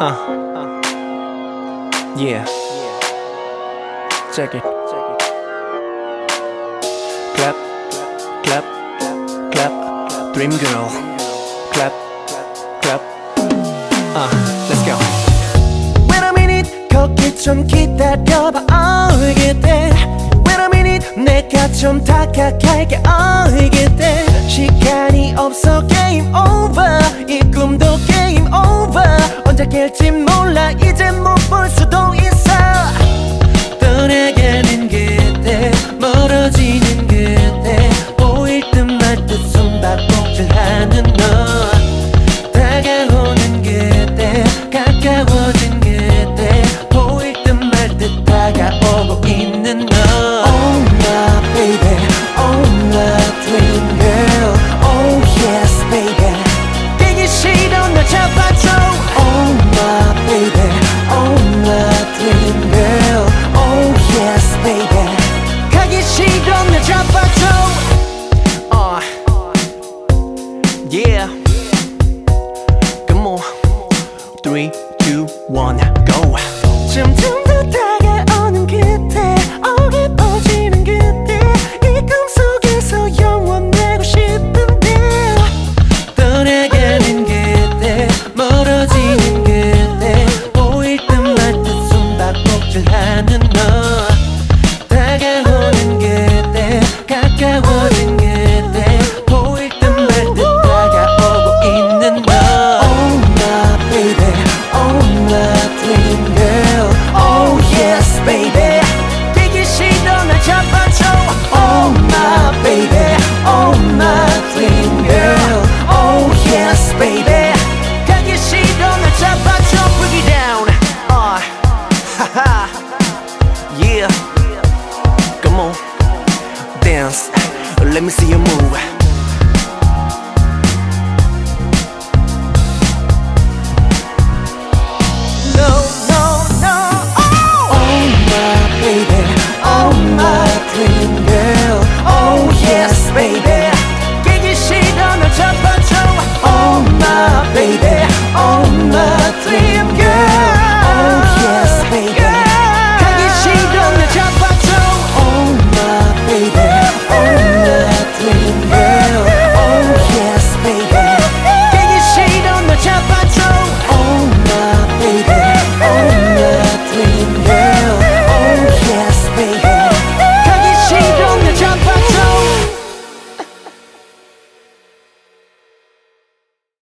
Uh. Yeah. Check it. Clap, clap, clap. Dream girl. Clap, clap. Uh, let's go. Wait a minute 거기 좀 기다려봐 알겠대 Wait a minute 내가 좀 다가갈게 알겠대 시간이 없어 game over 이 꿈 다가오고 있는 너. Oh my baby. Oh my dream girl. Oh yes baby. 되기 싫어 날 잡아줘. Oh my baby. Oh my dream girl. Oh yes baby. 가기 싫어 날 잡아줘. uh. Yeah. Come on. Three, two, one, go. 점점 더 dance. Let me see you move.